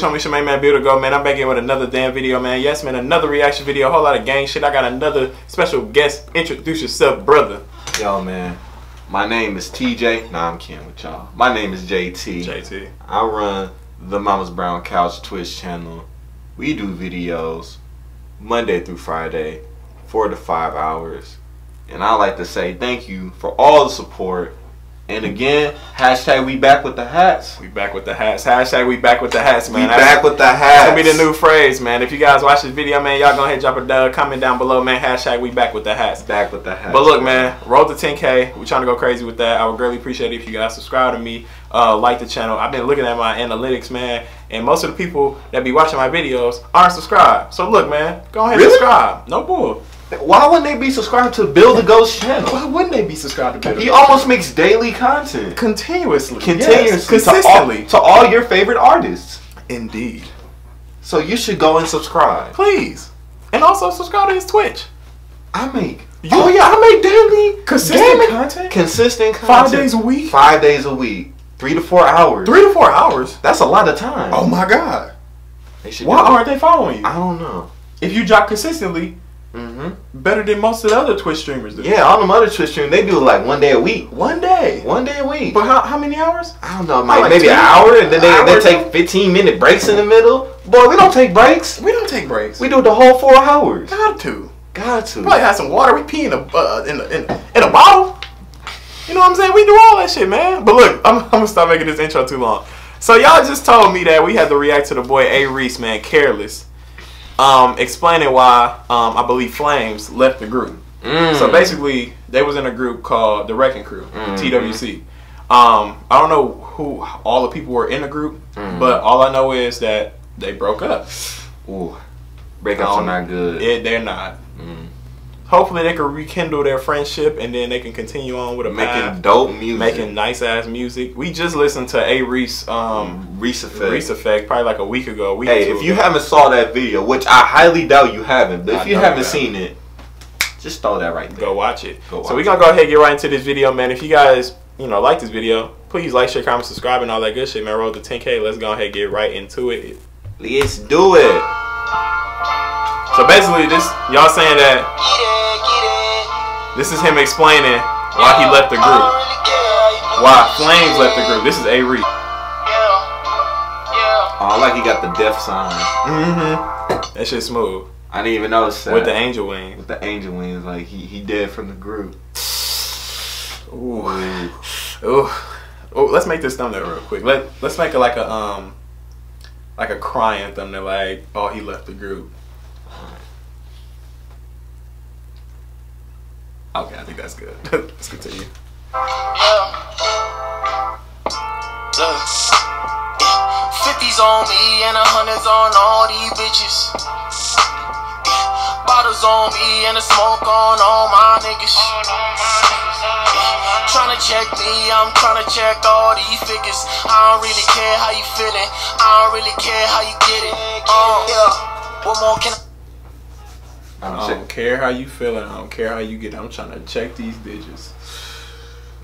do? It's Homie Shemaine Man Bill the Goat, man. I'm back in with another damn video, man. Yes, man, another reaction video, a whole lot of gang shit. I got another special guest. Introduce yourself, brother. Yo, man. My name is TJ. Nah, I'm kidding with y'all. My name is JT. JT. I run the Mama's Brown Couch Twitch channel. We do videos Monday through Friday, four to five hours. And I like to say thank you for all the support and again, hashtag we back with the hats. We back with the hats. Hashtag we back with the hats, man. We that's, back with the hats. That's gonna be the new phrase, man. If you guys watch this video, man, y'all gonna hit drop a dub. comment down below, man. Hashtag we back with the hats. Back with the hats. But look, man, roll to 10k. We trying to go crazy with that. I would greatly appreciate it if you guys subscribe to me, uh, like the channel. I've been looking at my analytics, man, and most of the people that be watching my videos aren't subscribed. So look, man, go ahead really? and subscribe. No bull. Why wouldn't they be subscribed to Bill the Goat's channel? Why wouldn't they be subscribed to Bill? He almost makes daily content continuously, continuously, yes, consistently to all, to all your favorite artists. Indeed. So you should go and subscribe, please, and also subscribe to his Twitch. I make. You, oh yeah, I make daily consistent gaming, content. Consistent content. Five days a week. Five days a week. Three to four hours. Three to four hours. That's a lot of time. Oh my god. Why aren't they following you? I don't know. If you drop consistently, Mm-hmm. Better than most of the other Twitch streamers do. Yeah, all them other Twitch streamers, they do like one day a week. One day. One day a week. But how, how many hours? I don't know, like maybe an hour, and then they, they take 15 minute breaks in the middle. Boy, we don't take breaks. We don't take breaks. We do the whole four hours. Got to. Got to. Probably have some water. We pee in a, uh, in, a, in, in a bottle. You know what I'm saying? We do all that shit, man. But look, I'm, I'm going to stop making this intro too long. So y'all just told me that we had to react to the boy A-Reece, man, Careless um, explaining why um, I believe Flames left the group. Mm. So basically, they was in a group called the Wrecking Crew, mm-hmm. TWC. Um, I don't know who all the people were in the group, mm. but all I know is that they broke up. Ooh, breakups are not good. It, they're not. Hopefully they can rekindle their friendship and then they can continue on with a making path, dope music, making nice ass music. We just listened to A-Reece, um, Reece Effect, Reece Effect, probably like a week ago. Week hey, if you ago. haven't saw that video, which I highly doubt you haven't, but I if you haven't seen it, just throw that right there. Go watch it. Go watch so we're gonna go ahead and get right into this video, man. If you guys, you know, like this video, please like, share, comment, subscribe, and all that good shit, man. Roll to 10k. Let's go ahead and get right into it. Let's do it. So basically, this y'all saying that this is him explaining why he left the group. Why Flames left the group. This is A-Reece. Oh, I like he got the death sign. Mm-hmm. That shit smooth. I didn't even notice that. With the angel wings. With the angel wings, like he he dead from the group. Ooh. Ooh. Oh, let's make this thumbnail real quick. Let let's make it like a um like a crying thumbnail, like, oh he left the group. Okay, I think that's good. Let's continue. Yeah. Look. 50s on me and a hundreds on all these bitches. Bottles on me and a smoke on all my niggas. Trying to check me, I'm trying to check all these figures. I don't really care how you feeling. I don't really care how you get it. Uh, yeah. What more can I? I don't care how you feeling. I don't care how you get. I'm trying to check these digits.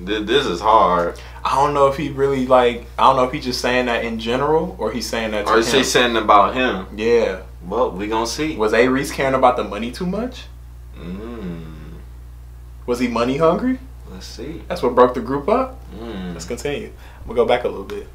This is hard. I don't know if he really like. I don't know if he's just saying that in general or he's saying that. or is he saying about him? Yeah. Well, we gonna see. Was A-Reece caring about the money too much? Mm. Was he money hungry? Let's see. That's what broke the group up. Mm. Let's continue. We'll go back a little bit.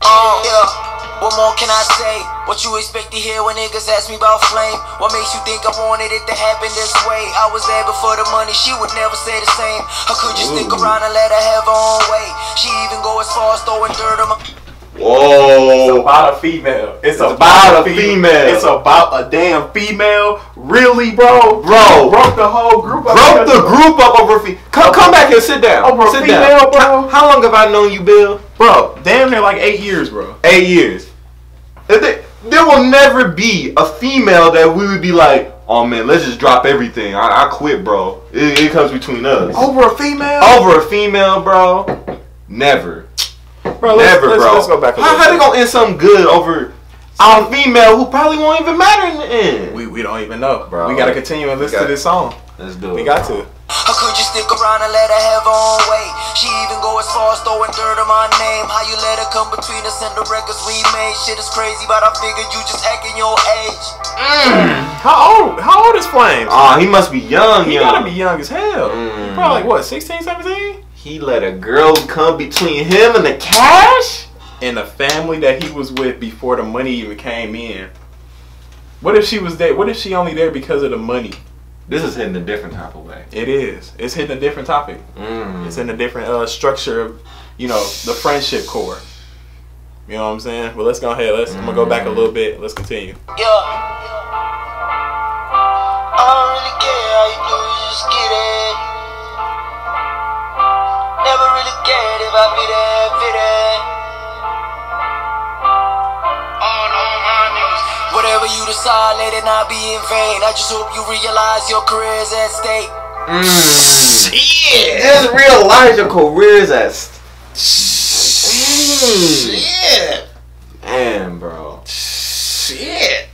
Uh, yeah. What more can I say? What you expect to hear when niggas ask me about flame? What makes you think I wanted it to happen this way? I was there before the money, she would never say the same. I could just stick around and let her have her own way. She even go as far as throwing dirt on my. Whoa! It's about a female. It's, it's about, about, a female. female. It's about a damn female. Really, bro? Bro, broke the whole group up. Broke the group up over fe- Come, come back and sit down. Over sit female, down. bro. How, long have I known you, Bill? Bro, damn near like eight years, bro. Eight years. There, there will never be a female that we would be like, oh man, let's just drop everything. I, I quit, bro. It, it comes between us. Over a female? Over a female, bro. Never. Bro, let's, Never, let's, bro. Let's go back. how, how they gonna end something good over a female who probably won't even matter in the end? We we don't even know, bro. We gotta continue and listen got, to this song. Let's do it. We got to. Or could you stick around and let her have her own way? She even go as far as throwing dirt on my name. How you let her come between us and the records we made? Shit is crazy, but I figured you just acting your age. How old? How old is Flames? Oh, he must be young, he young. gotta be young as hell. Mm. Probably like what, 16, 17? He let a girl come between him and the cash. And the family that he was with before the money even came in. What if she was there? What if she only there because of the money? This is hitting a different type of way. It is. It's hitting a different topic. Mm. It's in a different uh, structure of, you know, the friendship core. You know what I'm saying? But let's go ahead. Let's. I'm gonna go back a little bit. Let's continue. Yeah. Be in vain. I just hope you realize your career is at stake. Mm. Just realize your career's at. st- Shit. Damn, bro. Shit.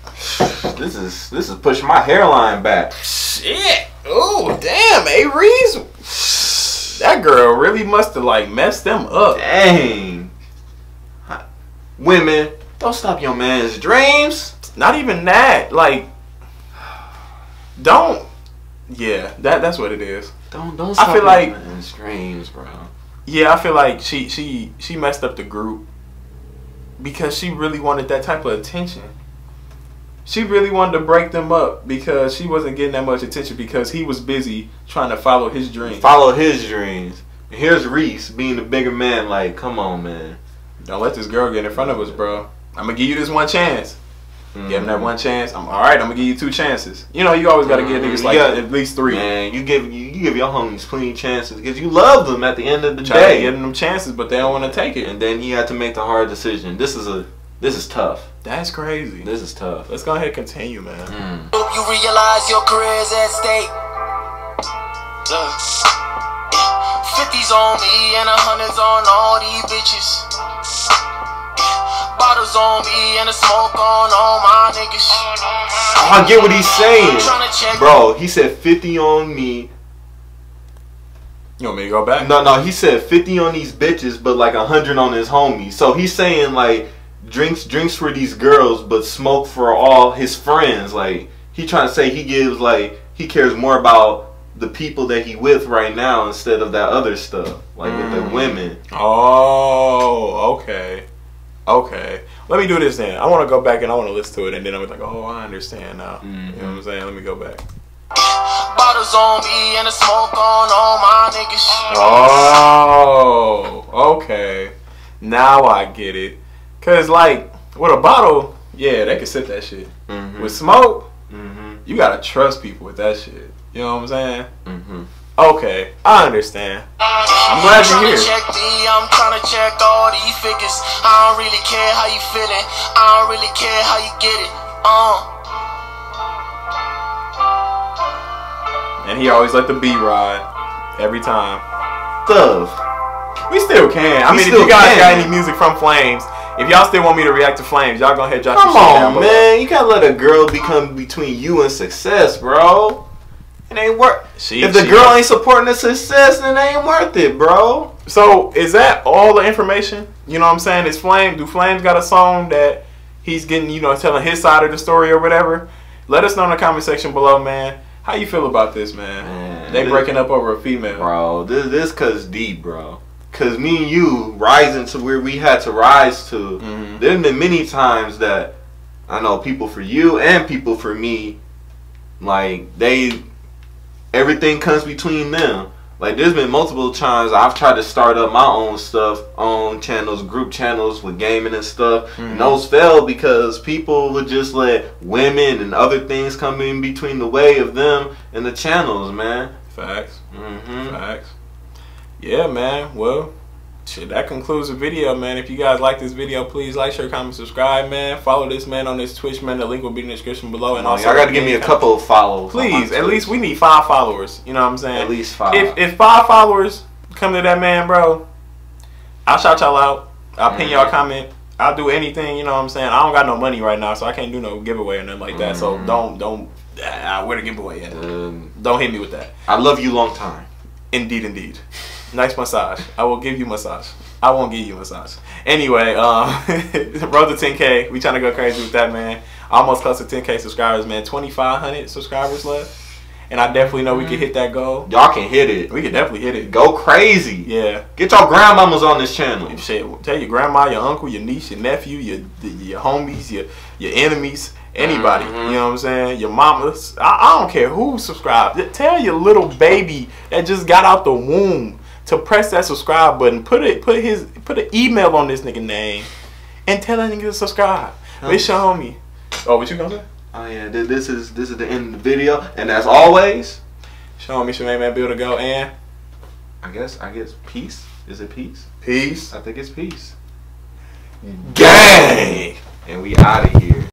This is this is pushing my hairline back. Shit. Oh damn, A Reese. That girl really must have like messed them up. Dang. Women, don't stop your man's dreams. Not even that. Like, don't. Yeah, that that's what it is. Don't don't I feel like- man's dreams, bro. Yeah, I feel like she she she messed up the group because she really wanted that type of attention. She really wanted to break them up because she wasn't getting that much attention because he was busy trying to follow his dreams. Follow his dreams. And here's Reece being the bigger man. Like, come on, man. Don't let this girl get in front of us, bro. I'm gonna give you this one chance. Mm. Give him that one chance. I'm all right. I'm gonna give you two chances. You know, you always gotta give Mhm. niggas like got- at least three. Man, you give you, you give your homies plenty chances because you love them at the end of the Try to day. get them chances, but they don't want to take it. And then he had to make the hard decision. This is a this is tough. That's crazy. This is tough. Let's go ahead and continue, man. Mm. Hope you realize your career is at stake. Look, 50s on me and a hundreds on all these bitches. Yeah, bottles on me and a smoke on all my niggas. I get what he's saying, bro. He said fifty on me. You want me to go back? No, no, he said fifty on these bitches, but like hundred on his homies. So he's saying like drinks, drinks for these girls, but smoke for all his friends. Like he trying to say he gives like he cares more about the people that he with right now instead of that other stuff, like with the Mm. women. Oh, Let me do this then. I want to go back and I want to listen to it, and then I'm like, oh, I understand now. You know what I'm saying? Let me go back. bottles on me and a smoke on all my niggas. Oh, okay. Now I get it. Cause like with a bottle, yeah, they can sip that shit. Mm-hmm. With smoke, mm-hmm. you gotta trust people with that shit. You know what I'm saying? Okay, I understand. I'm glad you're here. Check the, I'm trying to check all these figures. I don't really care how you feeling. I don't really care how you get it. Uh. And he always let the B ride every time. Stuff. We still can. I We mean, if still you guys can. got any music from Flames, if y'all still want me to react to Flames, y'all go ahead and drop Come your shit down on, below. man. You can't let a girl become between you and success, bro. It ain't worth. She- If the she- girl ain't supporting the success, then it ain't worth it, bro. So is that all the information? You know what I'm saying? Is Flame do Flames got a song that he's getting, you know, telling his side of the story or whatever? Let us know in the comment section below, man. How you feel about this, man? Man, they this- breaking up over a female. Bro, this this cause deep, bro. Cause me and you rising to where we had to rise to. Mhm. There's been many times that I know people for you and people for me, like they, everything comes between them. Like there's been multiple times I've tried to start up my own stuff on channels, group channels with gaming and stuff. Mhm. And those failed because people would just let women and other things come in between the way of them and the channels, man. Facts. hmm Facts. Yeah, man. Well, shit, that concludes the video, man. If you guys like this video, please like, share, comment, subscribe, man. Follow this man on his Twitch, man. The link will be in the description below. And also, y'all got to give me a couple of follows. Please, at least we need five followers. You know what I'm saying? At least five. If if five followers come to that man, bro, I'll shout y'all out. I'll pin y'all Mhm. comment. I'll do anything. You know what I'm saying? I don't got no money right now, so I can't do no giveaway or nothing like that. So Mhm. don't don't Ah, where the giveaway at? Um, Don't hit me with that. I love you long time. Indeed, indeed. Nice massage. I will give you massage. I won't give you massage. Anyway, um, road to 10k. We trying to go crazy with that, man. Almost close to 10k subscribers, man. 2,500 subscribers left, and I definitely know we can hit that goal. Y'all can hit it. We can definitely hit it. Go crazy. Yeah. Get your grandmamas on this channel. Shit, tell your grandma, your uncle, your niece, your nephew, your your homies, your your enemies, anybody. Mhm. You know what I'm saying? Your mamas. I, I don't care who subscribed. Tell your little baby that just got out the womb to press that subscribe button. Put it, put his, put an email on this nigga name, and tell that nigga to subscribe. It's your homie. Oh, what you gonna say? Oh yeah, this is this is the end of the video, and as always, Show me, Shemaine Man, Bill the Goat, and I guess I guess peace. Is it peace? peace. I think it's peace. Gang. And we out of here.